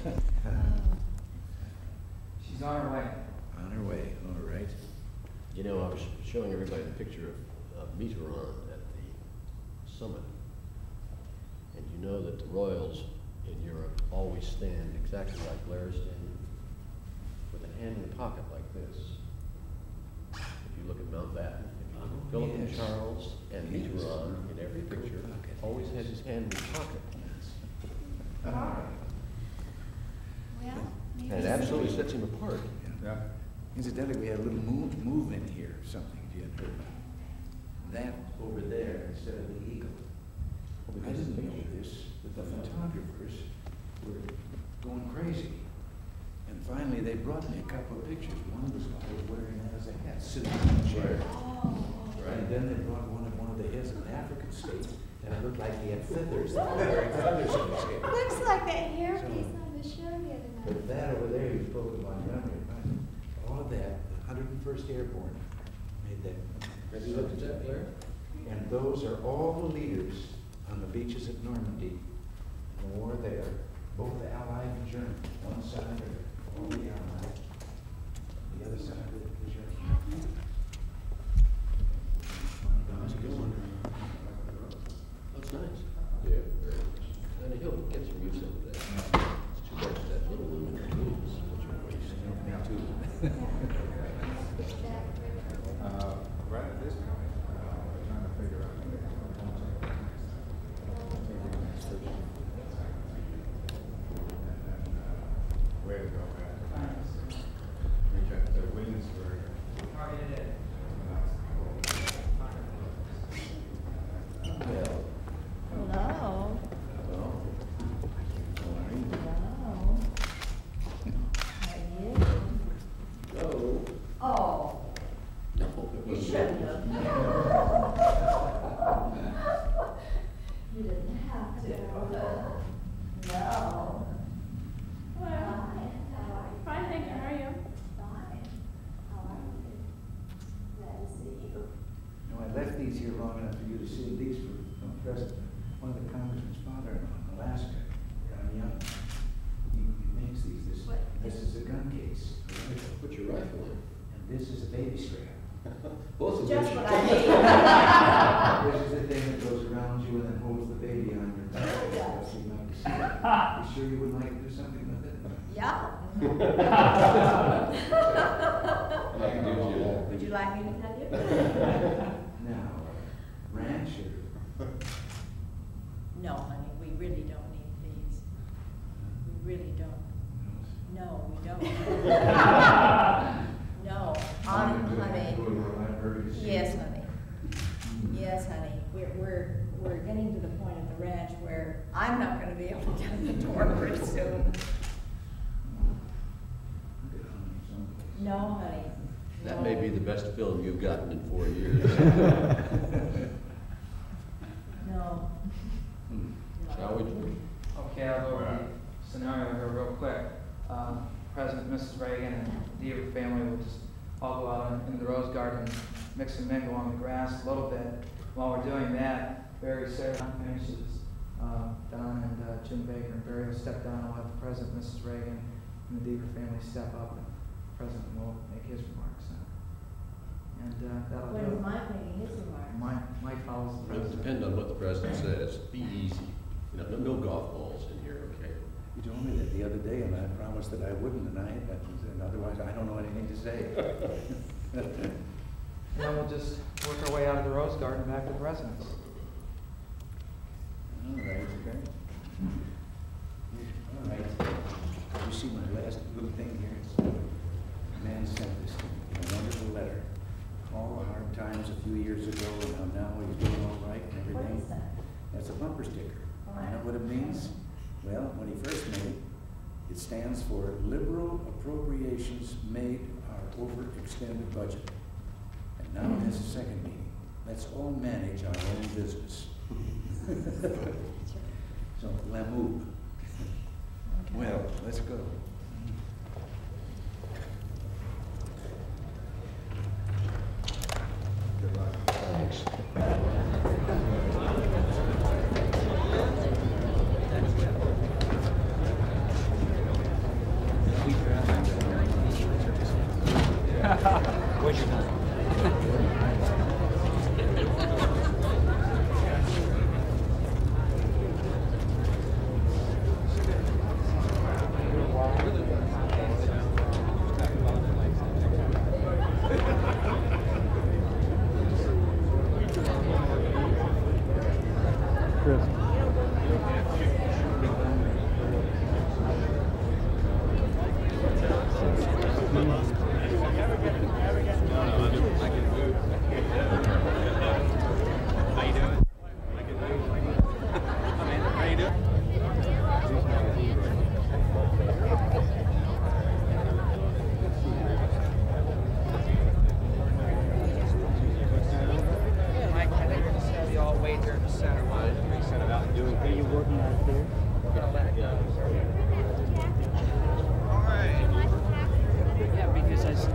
She's on her way. On her way, all right. You know, I was showing everybody the picture of, of Mitterrand at the summit. And you know that the royals in Europe always stand exactly like Blair's standing, with a hand in the pocket like this. If you look at Mountbatten, if you look at oh, Philip and. Charles and Yes. Mitterrand in every picture, always yes. has his hand in his pocket. All right. Well, maybe. And it absolutely sets him apart. Yeah. Incidentally, we had a little move, movement here, something, if you had heard about. That over there instead of the eagle. I didn't know this, but the photographers were going crazy. And finally, they brought me a couple of pictures. One was I was wearing that as a hat, sitting in a chair. Oh, And then they brought one of, one of the heads of an African state, and it looked like he had feathers, wearing feathers in his hair. looks like that hairpiece on the show the other But that over there, you spoke of Montgomery, all of that, the hundred and first Airborne made that. Have you looked at that, Blair? And those are all the leaders on the beaches of Normandy, in the war there, both the Allied and German, one side or all the Allied, the other side of the German. How's it going? That's nice. Yeah, very nice. And he'll get some use out of that. It's too bad that little one in the moves, which are waste. Me too. Uh, right at this point, uh, we're trying to figure out. Way to go, guys. We got the Williamsburg. Well, Hello, Well, how are you? hello. How are you? no, Oh, no, it you was. shouldn't have. You didn't have to. No. Well, fine, thank you, how are you? Fine. How are you? Glad to see you. No, I left these here long enough for you to see these for, from President, one of the congressman's father-in-law in Alaska, John Young. He, he makes these, this, What? this is a gun case, Put your rifle in. and this is a baby strap. Both of Just which- what I need. This is the thing that goes around you and then holds the baby on your back. Yes. So you'd like to see it. You sure you would like to do something with it? Yeah. Like you do, Jim. Would you like me to tell you? no. Rancher. No, honey, we really don't need these. We really don't. No, we don't. No, um, honey. Yes, honey. Yes, honey. We're, we're, we're getting to the point the ranch where I'm not gonna be able to get the door pretty soon. No, honey. That may be the best film you've gotten in four years. No. Shall we, Jim? Okay, I'll go over the scenario here real quick. Um, President, Mrs. Reagan, and the Deaver family will just all go out in- the rose garden, mix and mingle on the grass a little bit. While we're doing that, Barry, Sarah, finishes, uh, Don and uh, Jim Baker, and Barry will step down, we'll have the President, Mrs. Reagan, and the Deaver family step up, and the President will make his remarks. And uh, that'll When do is it. Mike making his remarks? Mike, Mike follows the It will President. depend on what the president says. Be easy. You know, no, no golf balls in here, okay? You told me that the other day, and I promised that I wouldn't, and I, and otherwise I don't know anything to say. And then we'll just work our way out of the rose garden back to the residence. All right, okay. All right. You see my last little thing here? A Man sent this to a wonderful letter. All the hard times a few years ago, and how now he's doing all right and everything. is that? That's a bumper sticker. Oh, You know what it means? Well, when he first made it, it stands for liberal appropriations made our overextended budget. And now it has a second meaning. Let's all manage our own business. So, la move. Well, let's go. Mike, I think we're just gonna be all wait here in the center. Are you working out there? We're gonna let it go. Yeah, because I said,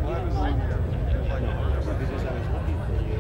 because I was looking for you.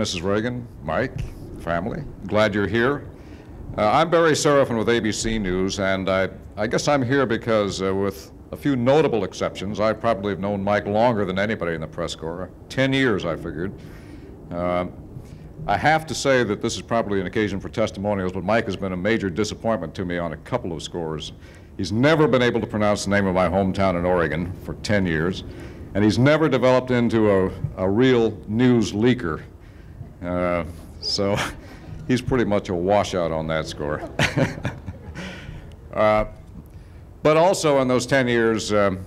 Mrs. Reagan, Mike, family, glad you're here. Uh, I'm Barry Serafin with ABC News, and I, I guess I'm here because, uh, with a few notable exceptions, I probably have known Mike longer than anybody in the press corps. Ten years, I figured. Um, I have to say that this is probably an occasion for testimonials, but Mike has been a major disappointment to me on a couple of scores. He's never been able to pronounce the name of my hometown in Oregon for 10 years, and he's never developed into a, a real news leaker. Uh, so he's pretty much a washout on that score. uh, but also in those 10 years, um,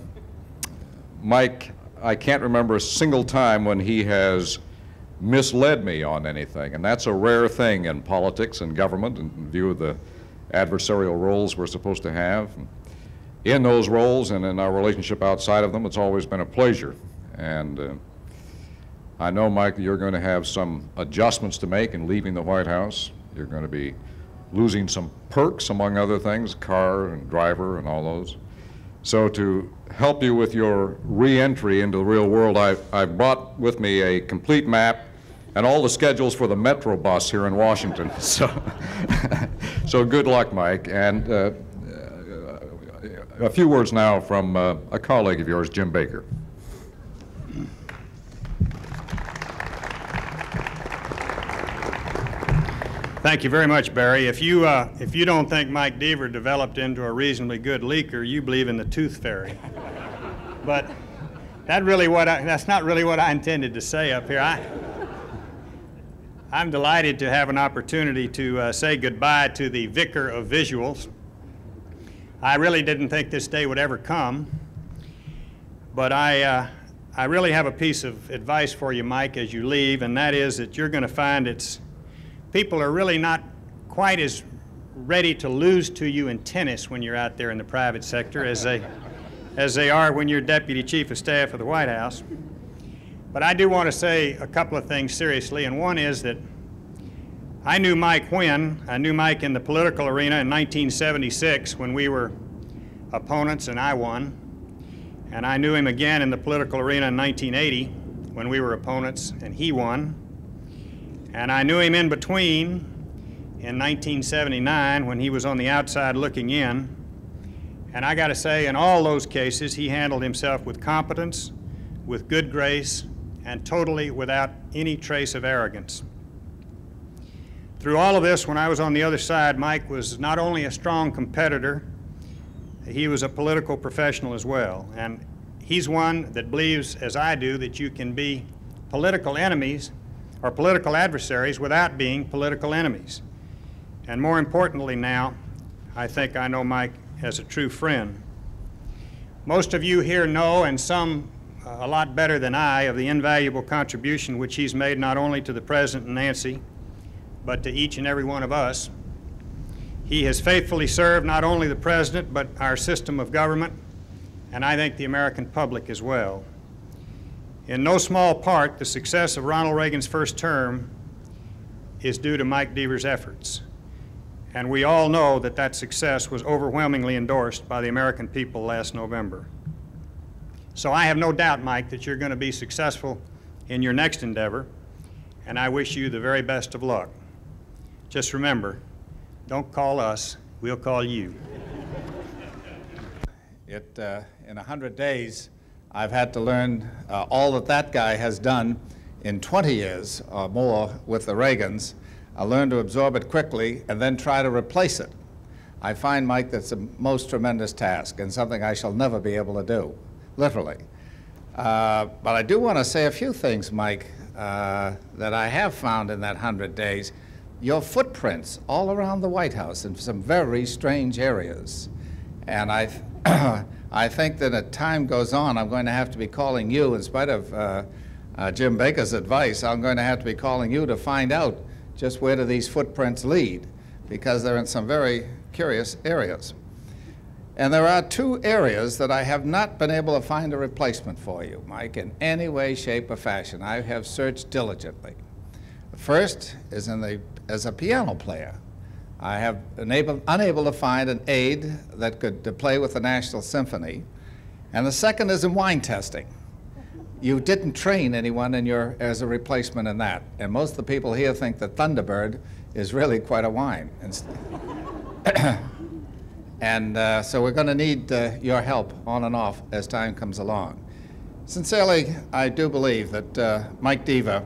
Mike, I can't remember a single time when he has misled me on anything, and that's a rare thing in politics and government in view of the adversarial roles we're supposed to have. In those roles and in our relationship outside of them, it's always been a pleasure. And uh, I know, Mike, that you're going to have some adjustments to make in leaving the White House. You're going to be losing some perks, among other things, car and driver and all those. So to help you with your reentry into the real world, I, I brought with me a complete map and all the schedules for the Metro bus here in Washington. So, so good luck, Mike. And uh, a few words now from uh, a colleague of yours, Jim Baker. Thank you very much, Barry. If you, uh, if you don't think Mike Deaver developed into a reasonably good leaker, you believe in the tooth fairy. but that really what I, that's not really what I intended to say up here. I, I'm delighted to have an opportunity to uh, say goodbye to the vicar of visuals. I really didn't think this day would ever come, but I, uh, I really have a piece of advice for you, Mike, as you leave, and that is that you're going to find it's people are really not quite as ready to lose to you in tennis when you're out there in the private sector as they, as they are when you're deputy chief of staff of the White House. But I do want to say a couple of things seriously, and one is that I knew Mike when? I knew Mike in the political arena in 1976 when we were opponents and I won. And I knew him again in the political arena in 1980 when we were opponents and he won. And I knew him in between in 1979 when he was on the outside looking in. And I got to say, in all those cases, he handled himself with competence, with good grace, and totally without any trace of arrogance. Through all of this, when I was on the other side, Mike was not only a strong competitor, he was a political professional as well. And he's one that believes, as I do, that you can be political enemies or political adversaries without being political enemies. And more importantly now, I think I know Mike as a true friend. Most of you here know, and some uh, a lot better than I, of the invaluable contribution which he's made not only to the President and Nancy, but to each and every one of us. He has faithfully served not only the president, but our system of government, and I think the American public as well. In no small part, the success of Ronald Reagan's first term is due to Mike Deaver's efforts. And we all know that that success was overwhelmingly endorsed by the American people last November. So I have no doubt, Mike, that you're going to be successful in your next endeavor, and I wish you the very best of luck. Just remember, don't call us, we'll call you. It, uh, in 100 days, I've had to learn uh, all that that guy has done in 20 years or more with the Reagans. I learned to absorb it quickly and then try to replace it. I find, Mike, that's a most tremendous task and something I shall never be able to do, literally. Uh, but I do want to say a few things, Mike, uh, that I have found in that 100 days. Your footprints all around the White House in some very strange areas. And I, I think that as time goes on, I'm going to have to be calling you, in spite of uh, uh, Jim Baker's advice, I'm going to have to be calling you to find out just where do these footprints lead, because they're in some very curious areas. And there are two areas that I have not been able to find a replacement for you, Mike, in any way, shape, or fashion. I have searched diligently. The first is in the, as a piano player. I have been able, unable to find an aide that could play with the National Symphony. And the second is in wine testing. You didn't train anyone in your, as a replacement in that. And most of the people here think that Thunderbird is really quite a wine. And, and uh, so we're going to need uh, your help on and off as time comes along. Sincerely, I do believe that uh, Mike Deaver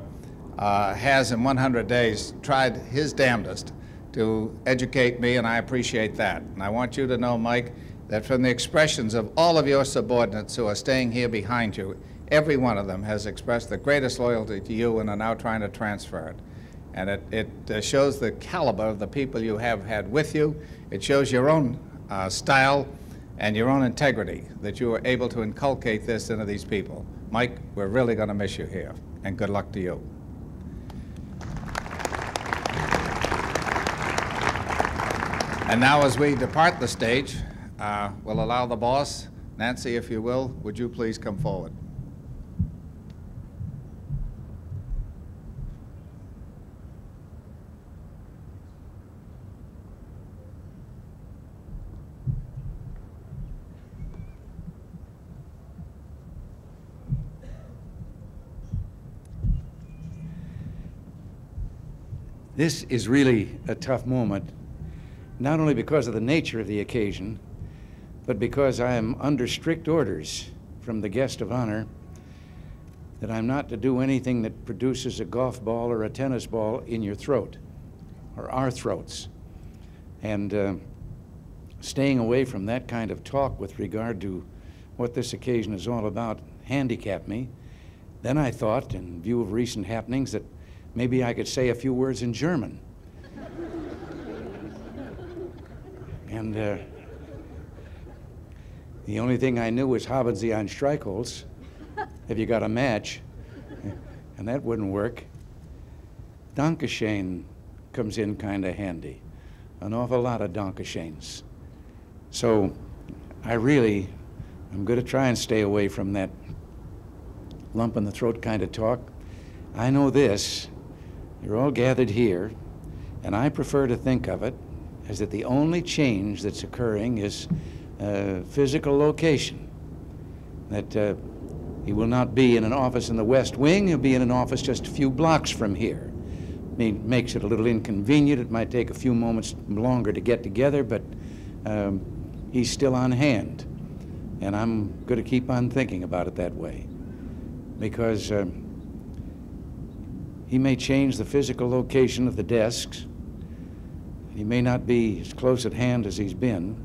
uh, has in 100 days tried his damnedest to educate me, and I appreciate that. And I want you to know, Mike, that from the expressions of all of your subordinates who are staying here behind you, every one of them has expressed the greatest loyalty to you and are now trying to transfer it. And it, it uh, shows the caliber of the people you have had with you. It shows your own uh, style and your own integrity that you were able to inculcate this into these people. Mike, we're really going to miss you here, and good luck to you. And now, as we depart the stage, uh, we'll allow the boss, Nancy, if you will, would you please come forward? This is really a tough moment, not only because of the nature of the occasion, but because I am under strict orders from the guest of honor that I'm not to do anything that produces a golf ball or a tennis ball in your throat, or our throats. And uh, staying away from that kind of talk with regard to what this occasion is all about handicapped me. Then I thought, in view of recent happenings, that maybe I could say a few words in German. And uh, the only thing I knew was Sie ein Streichholz? Have you got a match? And that wouldn't work. Dankeschön comes in kind of handy. An awful lot of Dankeschöns. So I really, I'm going to try and stay away from that lump in the throat kind of talk. I know this. You're all gathered here, and I prefer to think of it as that the only change that's occurring is uh, physical location. That uh, he will not be in an office in the West Wing, he'll be in an office just a few blocks from here. I mean, makes it a little inconvenient. It might take a few moments longer to get together, but um, he's still on hand. And I'm going to keep on thinking about it that way. Because. Um, he may change the physical location of the desks. He may not be as close at hand as he's been.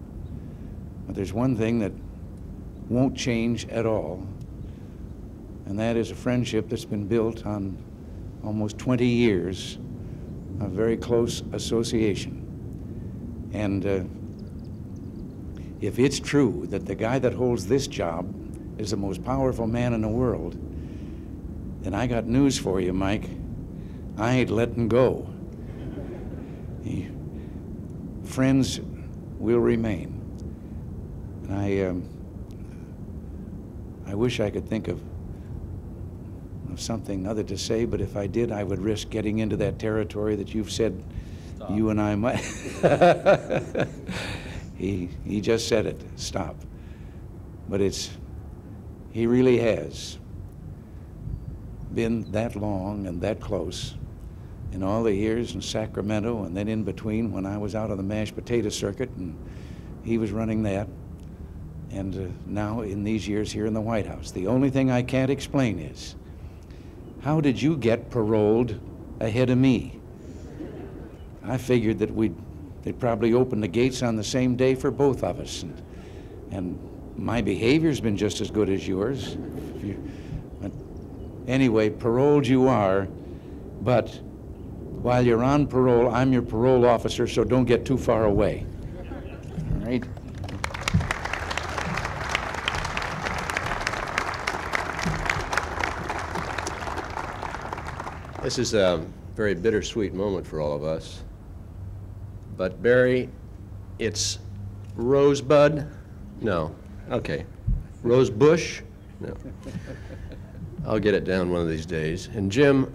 But there's one thing that won't change at all, and that is a friendship that's been built on almost 20 years of very close association. And uh, if it's true that the guy that holds this job is the most powerful man in the world, then I got news for you, Mike. I ain't letting go. Friends will remain. And I, um, I wish I could think of, of something other to say, but if I did, I would risk getting into that territory that you've said you and I might. he, he just said it, stop. But it's, he really has been that long and that close in all the years in Sacramento and then in between when I was out on the mashed potato circuit and he was running that. And uh, now in these years here in the White House. The only thing I can't explain is how did you get paroled ahead of me? I figured that we'd they'd probably open the gates on the same day for both of us. And, and my behavior's been just as good as yours. You- Anyway, paroled you are, but while you're on parole, I'm your parole officer, so don't get too far away. All right? This is a very bittersweet moment for all of us. But Barry, it's Rosebud? No. Okay. Rosebush? No. I'll get it down one of these days. And Jim,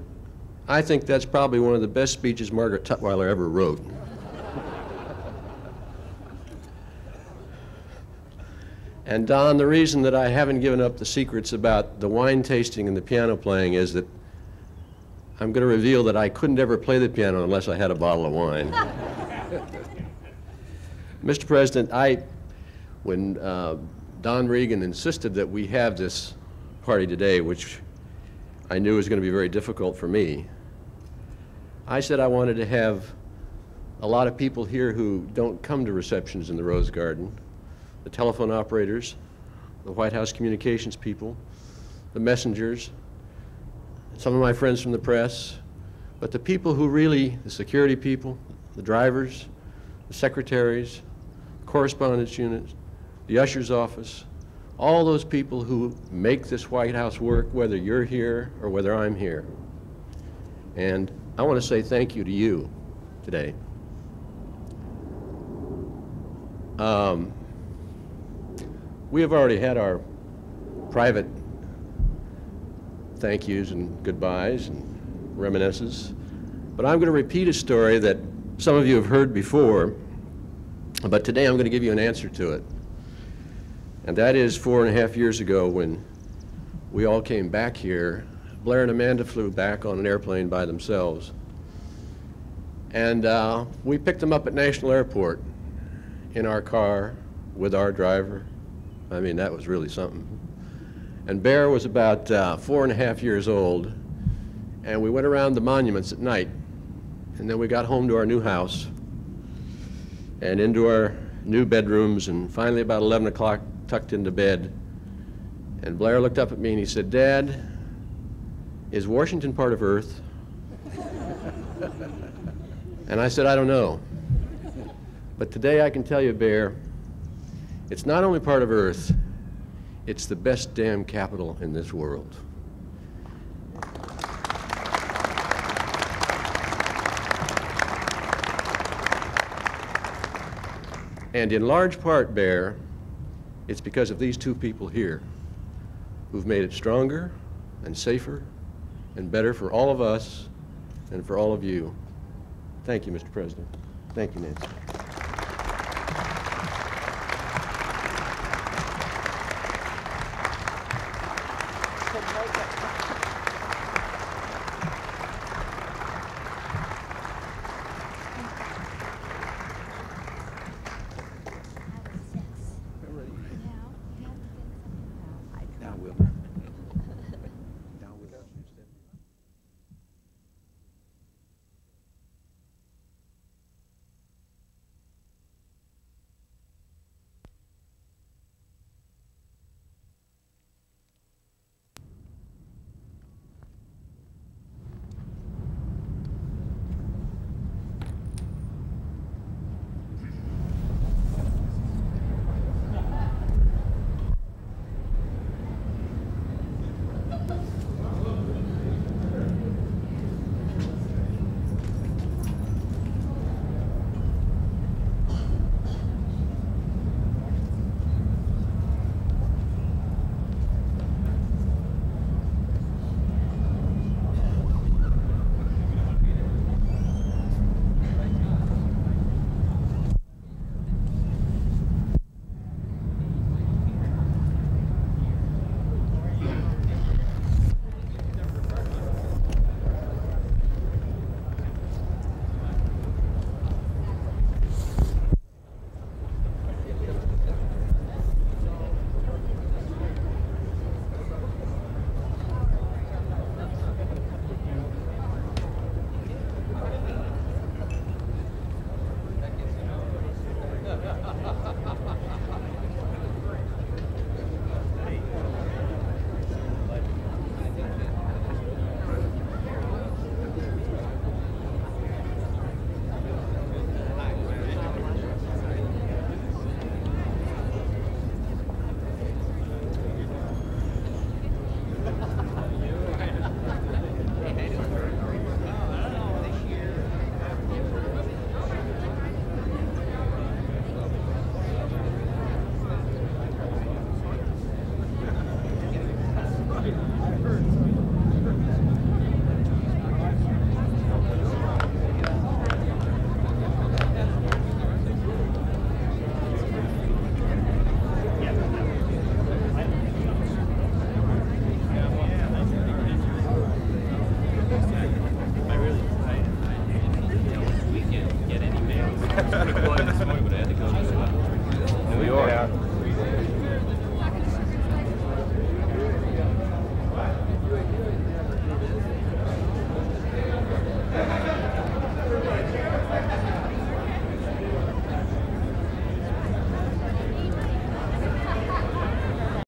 I think that's probably one of the best speeches Margaret Tutwiler ever wrote. And Don, the reason that I haven't given up the secrets about the wine tasting and the piano playing is that I'm going to reveal that I couldn't ever play the piano unless I had a bottle of wine. Mr. President, I, when uh, Don Regan insisted that we have this party today, which I knew was going to be very difficult for me, I said I wanted to have a lot of people here who don't come to receptions in the Rose Garden, the telephone operators, the White House communications people, the messengers, some of my friends from the press, but the people who really, the security people, the drivers, the secretaries, correspondence units, the usher's office, all those people who make this White House work, whether you're here or whether I'm here. And I want to say thank you to you today. Um, we have already had our private thank yous and goodbyes and reminiscences. But I'm going to repeat a story that some of you have heard before, but today I'm going to give you an answer to it. And that is four and a half years ago when we all came back here. Blair and Amanda flew back on an airplane by themselves. And uh, we picked them up at National Airport in our car with our driver. I mean, that was really something. And Bear was about uh, four and a half years old, and we went around the monuments at night. And then we got home to our new house and into our new bedrooms, and finally, about 11 o'clock, tucked into bed. And Blair looked up at me and he said, Dad, is Washington part of Earth? and I said, I don't know. But today I can tell you, Bear, it's not only part of Earth, it's the best damn capital in this world. And in large part, Bear, it's because of these two people here who've made it stronger and safer and better for all of us and for all of you. Thank you, Mr. President. Thank you, Nancy.